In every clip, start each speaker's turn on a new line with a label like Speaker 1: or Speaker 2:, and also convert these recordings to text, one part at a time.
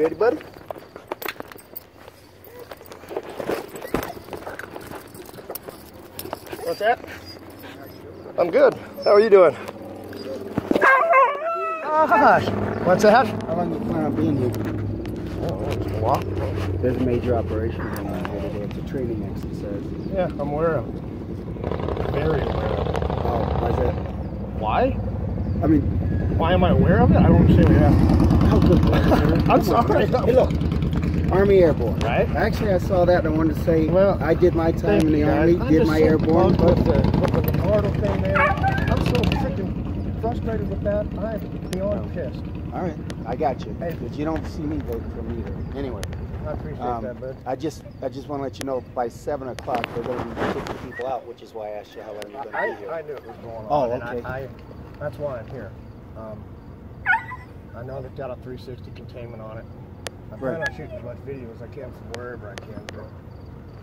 Speaker 1: Ready, buddy? What's that? I'm good. How are you doing? Gosh. What's that?
Speaker 2: How long you plan on being here?
Speaker 1: Oh, it's a lot.
Speaker 2: There's a major operation going on here today. It's a training exercise.
Speaker 1: Yeah, I'm aware of it. Very aware of oh, it.
Speaker 2: Oh, why's that?
Speaker 1: Why?
Speaker 2: I mean,
Speaker 1: Why am I aware of it? I don't understand what you're asking.
Speaker 2: how good was it?
Speaker 1: I'm sorry.
Speaker 2: Hey, look. Army Airborne.
Speaker 1: Right.
Speaker 2: Actually, I saw that and I wanted to say
Speaker 1: Well,
Speaker 2: I did my time in the. Army,
Speaker 1: I'm
Speaker 2: did my
Speaker 1: so
Speaker 2: Airborne.
Speaker 1: With the, with the Lombardo thing there. I'm so freaking frustrated with that. I'm beyond pissed.
Speaker 2: All right, I got you.
Speaker 1: Hey.
Speaker 2: But you don't see me voting for me either. Anyway,
Speaker 1: I appreciate
Speaker 2: um,
Speaker 1: that, bud.
Speaker 2: I just I just want to let you know by seven o'clock they're going to be kicking people out, which is why I asked you how long you're going to be here.
Speaker 1: I knew it was going on.
Speaker 2: Oh,
Speaker 1: and
Speaker 2: okay.
Speaker 1: I, I, that's why I'm here. Um, I know they've got a 360 containment on it. I plan
Speaker 2: Right.
Speaker 1: on shooting as much video as I can from wherever I can, but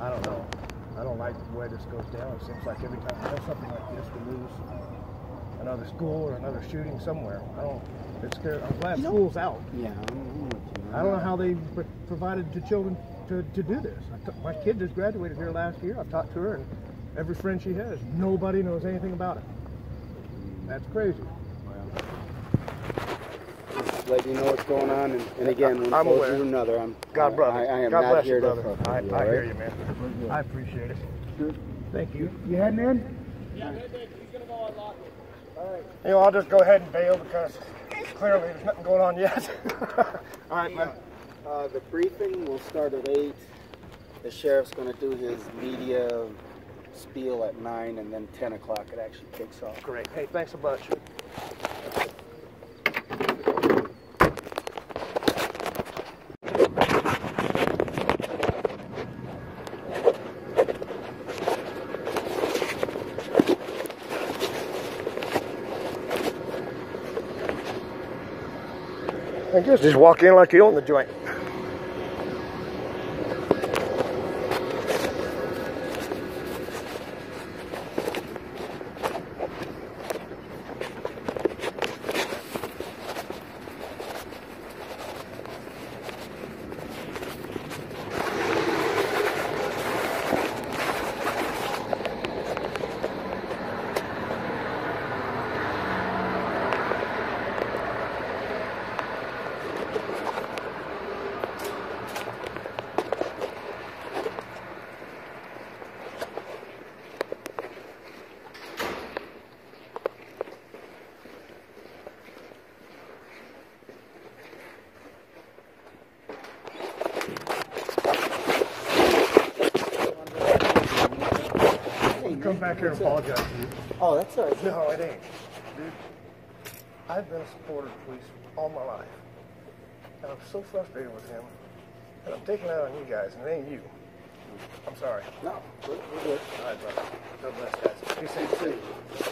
Speaker 1: I don't know. I don't like the way this goes down. It seems like every time we have something like this, we lose another school or another shooting somewhere. I don't. It's scary. I'm glad
Speaker 2: You
Speaker 1: school's out.
Speaker 2: yeah, I'm, I'm with you. man.
Speaker 1: I don't know how they pr- provided to children to, to do this. My kid just graduated here last year. I've talked to her, and every friend she has, nobody knows anything about it. That's crazy.
Speaker 2: Well, just let you know what's going on, and, and again, when
Speaker 1: I'm
Speaker 2: I'm
Speaker 1: aware.
Speaker 2: to another, I'm
Speaker 1: God, brother.
Speaker 2: I, I am
Speaker 1: God
Speaker 2: not
Speaker 1: bless
Speaker 2: here
Speaker 1: you, brother.
Speaker 2: fuck
Speaker 1: I,
Speaker 2: you,
Speaker 1: I
Speaker 2: all
Speaker 1: hear
Speaker 2: right?
Speaker 1: you, man. I appreciate it.
Speaker 2: Sure.
Speaker 1: Thank you.
Speaker 2: You heading in?
Speaker 1: You know, I'll just go ahead and bail because clearly there's nothing going on yet. All right, man.
Speaker 2: Uh, the briefing will start at eight. The sheriff's going to do his media spiel at nine, and then ten o'clock it actually kicks off.
Speaker 1: Great. Hey, thanks a bunch. Just just walk in like you own the joint. Come back here and apologize to you.
Speaker 2: Oh, that's all right.
Speaker 1: No, it ain't. Dude, I've been a supporter of police all my life. And I'm so frustrated with him. And I'm taking it out on you guys, and it ain't you. I'm sorry.
Speaker 2: No, we're, we're good.
Speaker 1: All right, brother. God bless, guys. Be safe.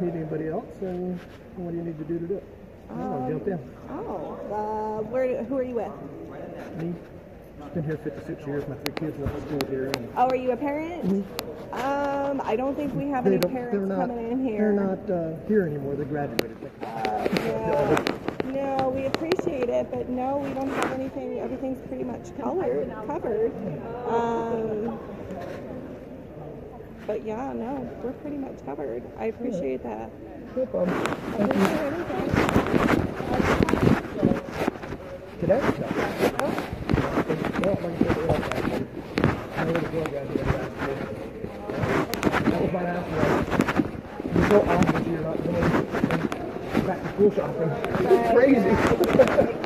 Speaker 1: And what do you need to do to do it? I don't know, jump in.
Speaker 3: Oh, uh, where? Who are you with?
Speaker 1: Me, been here 56 years. My three kids went to school here.
Speaker 3: Oh, are you a parent? Um, I don't think we have any
Speaker 1: don't-
Speaker 3: parents
Speaker 1: not,
Speaker 3: coming in here.
Speaker 1: They're not uh, here anymore. They graduated.
Speaker 3: Uh, yeah. No, we appreciate it, but no, we don't have anything. Everything's pretty much colored, covered. Um, but yeah, no, we're pretty much covered. I appreciate that.
Speaker 1: No problem.
Speaker 3: Appreciate everything.
Speaker 1: Today? No. Well, like I said, they're all back. I know the girl got here last year. That was my answer. You're so obvious you're not going back to school shopping. It's crazy.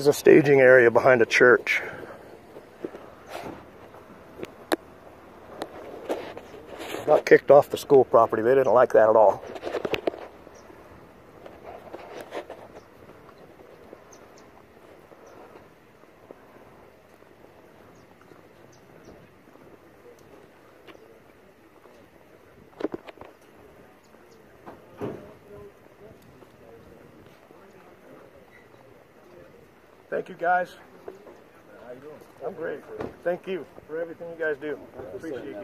Speaker 1: is a staging area behind a church. Got kicked off the school property. They didn't like that at all. Thank you guys. How you doing? I'm great. Thank you for everything you guys do. Appreciate you.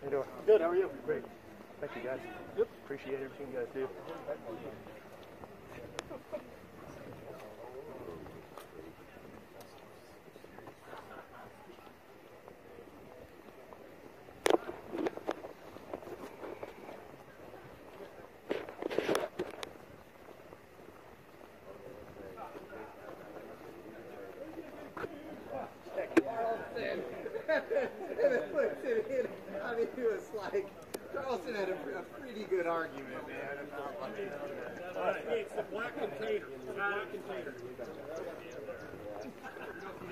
Speaker 1: How you doing? Good. How are you? Great. Thank you guys. Yep. Appreciate everything you guys do.
Speaker 4: I mean, it was like Carlson had a, a pretty good argument, man. About like,
Speaker 5: It's the black container. It's the black container.
Speaker 4: that was in there. Got it sick, just put it out there.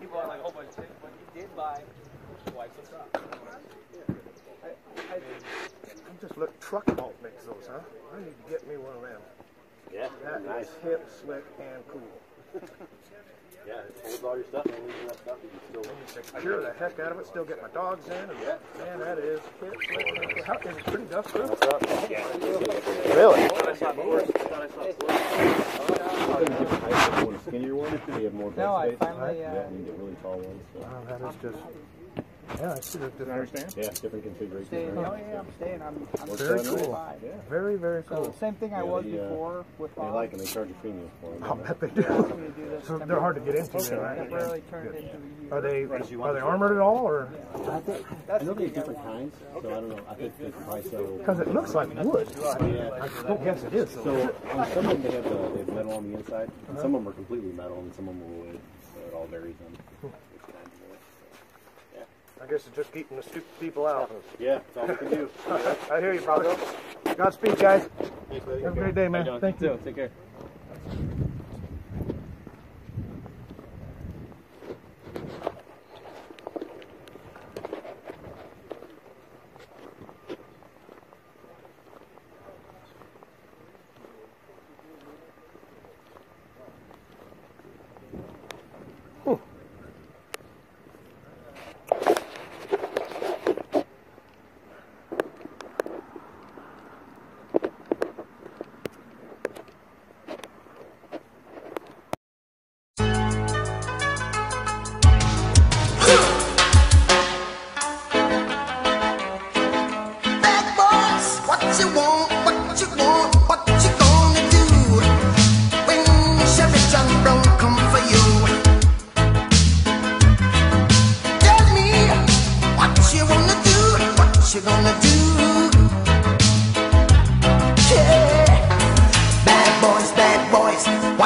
Speaker 5: He bought like a whole bunch of things, but he did buy wipes and socks.
Speaker 1: I'm just look. Truck Bolt makes those, huh? I need to get me one of them.
Speaker 6: Yeah,
Speaker 1: That
Speaker 6: nice.
Speaker 1: is hip, slick, and cool.
Speaker 6: Yeah, it holds all your stuff and leaves that stuff you can still.
Speaker 1: And you secure the heck out of it. Still get my dogs in, and man, that is hip, slick, and cool. How is it pretty dust proof?
Speaker 6: What's up?
Speaker 1: Really?
Speaker 6: Thought I saw Coors. Thought I saw Coors.
Speaker 7: want a skinnier one. They have more bed
Speaker 5: No, I
Speaker 7: space.
Speaker 5: finally, uh,
Speaker 7: yeah, you can get really tall ones. So.
Speaker 1: Wow, that is just. Yeah, I see the difference.
Speaker 7: Yeah, different configurations.
Speaker 5: Staying,
Speaker 7: right?
Speaker 5: oh yeah, I'm staying. I'm, I'm
Speaker 1: Very cool.
Speaker 7: Yeah,
Speaker 1: Very, very
Speaker 5: So
Speaker 1: cool.
Speaker 5: same thing I
Speaker 7: Yeah,
Speaker 5: was
Speaker 7: the, uh,
Speaker 5: before with
Speaker 7: they like and they charge a premium for them.
Speaker 1: I'll bet they do.
Speaker 5: Asked do
Speaker 1: So they're hard to get into,
Speaker 5: temporarily-
Speaker 1: then, right?
Speaker 5: Temporarily turned into a.
Speaker 1: Are they are they armored at all, or
Speaker 7: I think
Speaker 5: That's
Speaker 7: I know
Speaker 5: the
Speaker 7: there's
Speaker 5: thing
Speaker 7: different kinds, so I don't know. I think they probably sell.
Speaker 1: because it looks like wood?
Speaker 7: Yeah.
Speaker 1: I don't guess it is.
Speaker 7: So on some of them they have, the, they have metal on the inside, and some of them are completely metal, and some of them are wood. So it all varies on which kind you want.
Speaker 1: I guess it's just keeping the stupid people out.
Speaker 7: Yeah, that's all we can do.
Speaker 1: I hear you, brother. Godspeed, guys.
Speaker 7: Thanks.
Speaker 1: Have a great day, man. Thank you.
Speaker 7: Take care.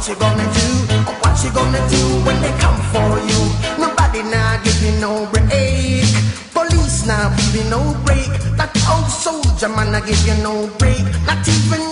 Speaker 8: what you gonna do? What you gonna do when they come for you? Nobody now give you no break. Police now give you no break. That old soldier man I give you no break. Not even